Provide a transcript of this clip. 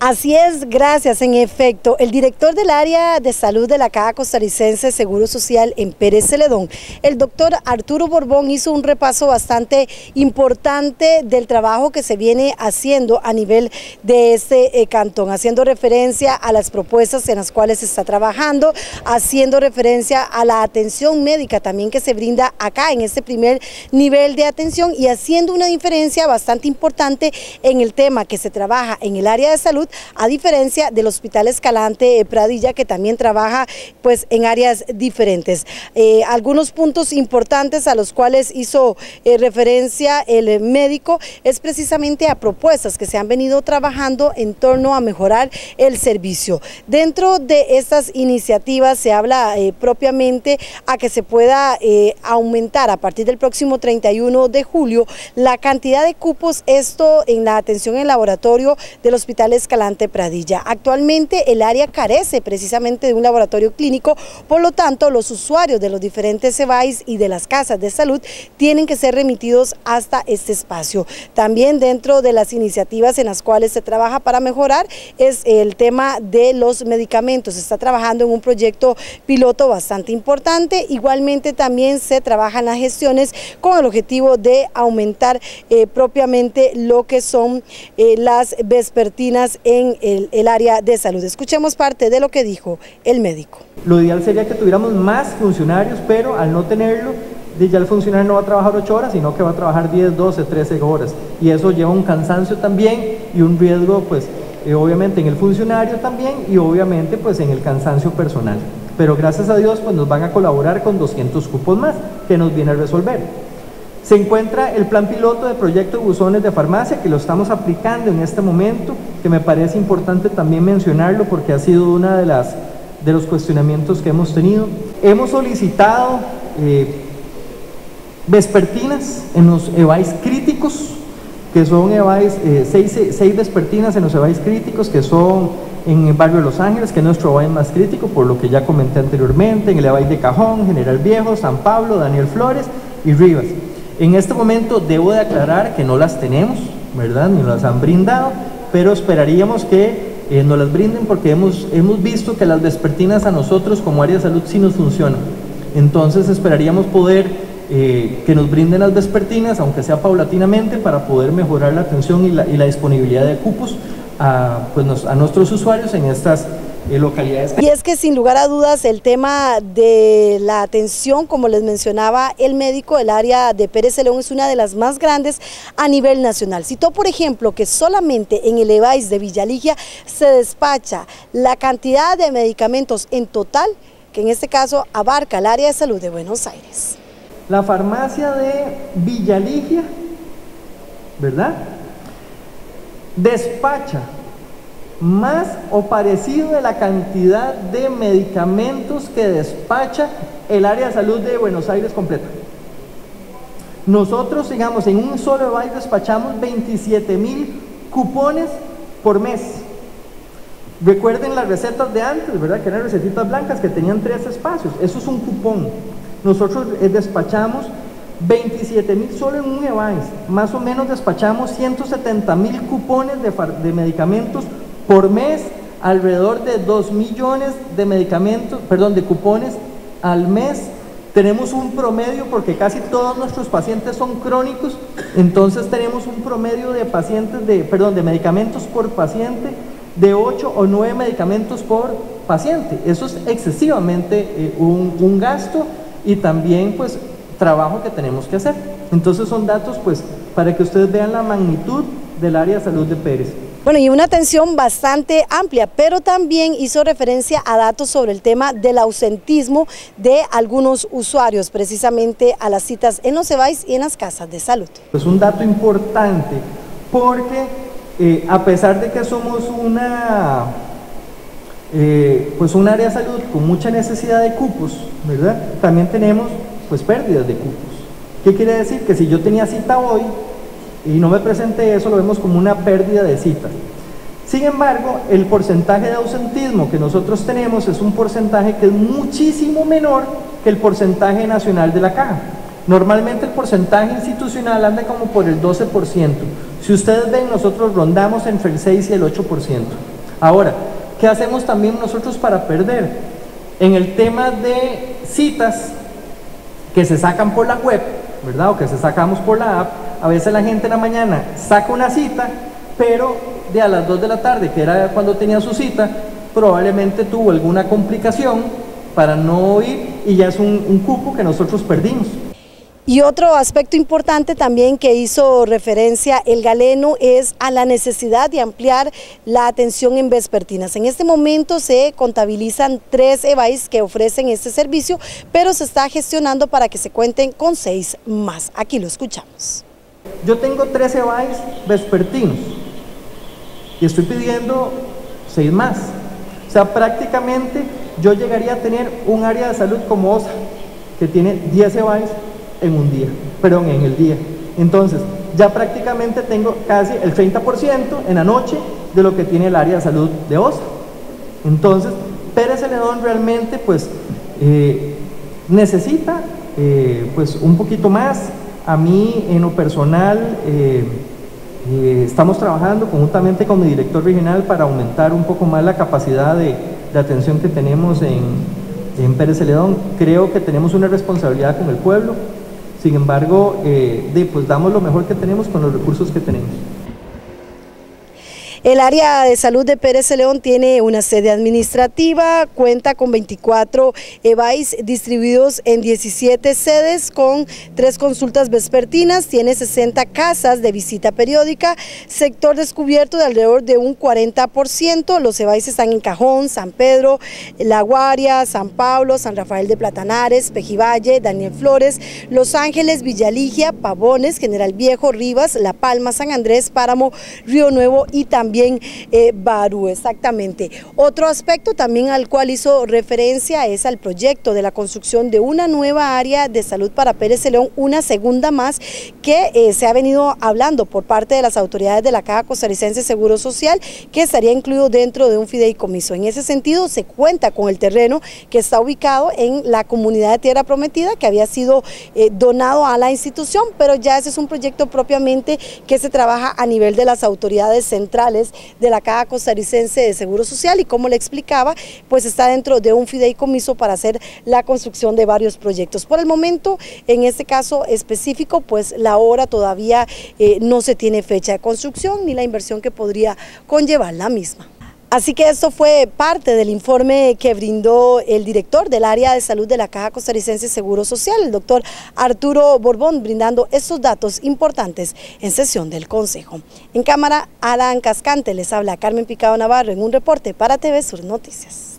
Así es, gracias. En efecto, el director del área de salud de la Caja Costarricense Seguro Social en Pérez Celedón, el doctor Arturo Borbón, hizo un repaso bastante importante del trabajo que se viene haciendo a nivel de este eh, cantón, haciendo referencia a las propuestas en las cuales se está trabajando, haciendo referencia a la atención médica también que se brinda acá en este primer nivel de atención y haciendo una diferencia bastante importante en el tema que se trabaja en el área de salud a diferencia del Hospital Escalante Pradilla que también trabaja pues en áreas diferentes. Eh, algunos puntos importantes a los cuales hizo eh, referencia el médico es precisamente a propuestas que se han venido trabajando en torno a mejorar el servicio. Dentro de estas iniciativas se habla eh, propiamente a que se pueda aumentar a partir del próximo 31 de julio la cantidad de cupos, esto en la atención en laboratorio del Hospital Escalante Pradilla. Actualmente el área carece precisamente de un laboratorio clínico, por lo tanto los usuarios de los diferentes CEBAIS y de las casas de salud tienen que ser remitidos hasta este espacio. También dentro de las iniciativas en las cuales se trabaja para mejorar es el tema de los medicamentos. Se está trabajando en un proyecto piloto bastante importante. Igualmente también se trabajan las gestiones con el objetivo de aumentar eh, propiamente lo que son eh, las vespertinas en el, área de salud. Escuchemos parte de lo que dijo el médico. Lo ideal sería que tuviéramos más funcionarios, pero al no tenerlo, ya el funcionario no va a trabajar 8 horas, sino que va a trabajar 10, 12, 13 horas. Y eso lleva un cansancio también y un riesgo, pues, eh, obviamente en el funcionario también y obviamente pues en el cansancio personal. Pero gracias a Dios pues nos van a colaborar con 200 cupos más que nos viene a resolver. Se encuentra el plan piloto de proyecto de buzones de farmacia que lo estamos aplicando en este momento, que me parece importante también mencionarlo porque ha sido uno de, de los cuestionamientos que hemos tenido. Hemos solicitado eh, vespertinas en los EVAIS críticos, que son EVAIS, eh, seis, vespertinas en los EVAIS críticos, que son en el barrio de Los Ángeles, que es nuestro EVAIS más crítico, por lo que ya comenté anteriormente, en el EVAIS de Cajón, General Viejo, San Pablo, Daniel Flores y Rivas. En este momento debo de aclarar que no las tenemos, ¿verdad? Ni las han brindado, pero esperaríamos que eh, nos las brinden porque hemos, hemos visto que las vespertinas a nosotros como área de salud sí nos funcionan. Entonces esperaríamos poder eh, que nos brinden las vespertinas, aunque sea paulatinamente, para poder mejorar la atención y la, y la disponibilidad de cupos a, pues a nuestros usuarios en estas localidades. Y es que sin lugar a dudas el tema de la atención, como les mencionaba el médico del área de Pérez León, es una de las más grandes a nivel nacional. Citó, por ejemplo, que solamente en el EVAIS de Villaligia se despacha la cantidad de medicamentos en total, que en este caso abarca el área de salud de Buenos Aires. La farmacia de Villaligia, ¿verdad? Despacha más o parecido de la cantidad de medicamentos que despacha el área de salud de Buenos Aires completa. Nosotros, digamos, en un solo baile despachamos 27 mil cupones por mes. Recuerden las recetas de antes, ¿verdad? Que eran recetitas blancas que tenían tres espacios. Eso es un cupón. Nosotros eh, despachamos 27 mil solo en un EVAIS. Más o menos despachamos 170 mil cupones de, de medicamentos por mes, alrededor de 2 millones de medicamentos, perdón, de cupones al mes. Tenemos un promedio, porque casi todos nuestros pacientes son crónicos, entonces tenemos un promedio de pacientes, de, perdón, de medicamentos por paciente de 8 o 9 medicamentos por paciente. Eso es excesivamente eh, un, un gasto y también pues trabajo que tenemos que hacer. Entonces son datos pues para que ustedes vean la magnitud del área de salud de Pérez. Bueno, y una atención bastante amplia, pero también hizo referencia a datos sobre el tema del ausentismo de algunos usuarios, precisamente a las citas en los EBAIS y en las casas de salud. Es un dato importante porque eh, a pesar de que somos una, eh, pues un área de salud con mucha necesidad de cupos, ¿verdad? También tenemos pues pérdidas de cupos. ¿Qué quiere decir? Que si yo tenía cita hoy, y no me presenté eso, lo vemos como una pérdida de citas. Sin embargo, el porcentaje de ausentismo que nosotros tenemos es un porcentaje que es muchísimo menor que el porcentaje nacional de la caja. Normalmente el porcentaje institucional anda como por el 12%. Si ustedes ven, nosotros rondamos entre el 6 y el 8%. Ahora, ¿qué hacemos también nosotros para perder? En el tema de citas que se sacan por la web, ¿verdad? O que se sacamos por la app, a veces la gente en la mañana saca una cita, pero de a las 2 de la tarde, que era cuando tenía su cita, probablemente tuvo alguna complicación para no ir y ya es un, un cupo que nosotros perdimos. Y otro aspecto importante también que hizo referencia el galeno es a la necesidad de ampliar la atención en vespertinas. En este momento se contabilizan tres EVAIS que ofrecen este servicio, pero se está gestionando para que se cuenten con seis más. Aquí lo escuchamos. Yo tengo tres EVAIS vespertinos y estoy pidiendo seis más. O sea, prácticamente yo llegaría a tener un área de salud como OSA, que tiene 10 EVAIS en un día, perdón, en el día. Entonces, ya prácticamente tengo casi el 30% en la noche de lo que tiene el área de salud de OSA. Entonces, Pérez Celedón realmente pues eh, necesita eh, pues un poquito más. A mí en lo personal eh, estamos trabajando conjuntamente con mi director regional para aumentar un poco más la capacidad de, atención que tenemos en, en Pérez Celedón. Creo que tenemos una responsabilidad con el pueblo, sin embargo, eh, pues damos lo mejor que tenemos con los recursos que tenemos. El área de salud de Pérez León tiene una sede administrativa, cuenta con 24 EVAIS distribuidos en 17 sedes con tres consultas vespertinas, tiene 60 casas de visita periódica, sector descubierto de alrededor de un 40%, los EVAIS están en Cajón, San Pedro, La Guaria, San Pablo, San Rafael de Platanares, Pejivalle, Daniel Flores, Los Ángeles, Villaligia, Pavones, General Viejo, Rivas, La Palma, San Andrés, Páramo, Río Nuevo y también también eh, Barú, exactamente. Otro aspecto también al cual hizo referencia es al proyecto de la construcción de una nueva área de salud para Pérez León, una segunda más que eh, se ha venido hablando por parte de las autoridades de la Caja Costarricense Seguro Social, que estaría incluido dentro de un fideicomiso. En ese sentido, se cuenta con el terreno que está ubicado en la comunidad de Tierra Prometida, que había sido eh, donado a la institución, pero ya ese es un proyecto propiamente que se trabaja a nivel de las autoridades centrales de la Caja Costarricense de Seguro Social y como le explicaba, pues está dentro de un fideicomiso para hacer la construcción de varios proyectos. Por el momento, en este caso específico, pues la obra todavía eh, no se tiene fecha de construcción ni la inversión que podría conllevar la misma. Así que esto fue parte del informe que brindó el director del área de salud de la Caja Costarricense Seguro Social, el doctor Arturo Borbón, brindando estos datos importantes en sesión del Consejo. En cámara, Alan Cascante les habla Carmen Picado Navarro en un reporte para TV Sur Noticias.